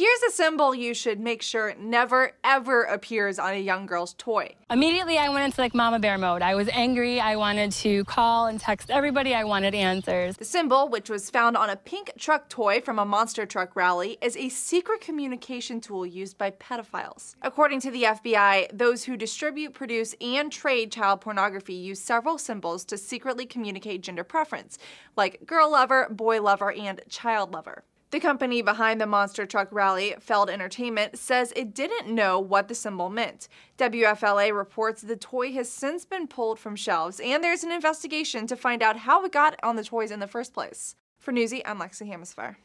Here's a symbol you should make sure never ever appears on a young girl's toy. Immediately, I went into like mama bear mode. I was angry. I wanted to call and text everybody. I wanted answers. The symbol, which was found on a pink truck toy from a monster truck rally, is a secret communication tool used by pedophiles. According to the FBI, those who distribute, produce, and trade child pornography use several symbols to secretly communicate gender preference, like girl lover, boy lover, and child lover. The company behind the monster truck rally, Feld Entertainment, says it didn't know what the symbol meant. WFLA reports the toy has since been pulled from shelves, and there's an investigation to find out how it got on the toys in the first place. For Newsy, I'm Lexi Hamusfire.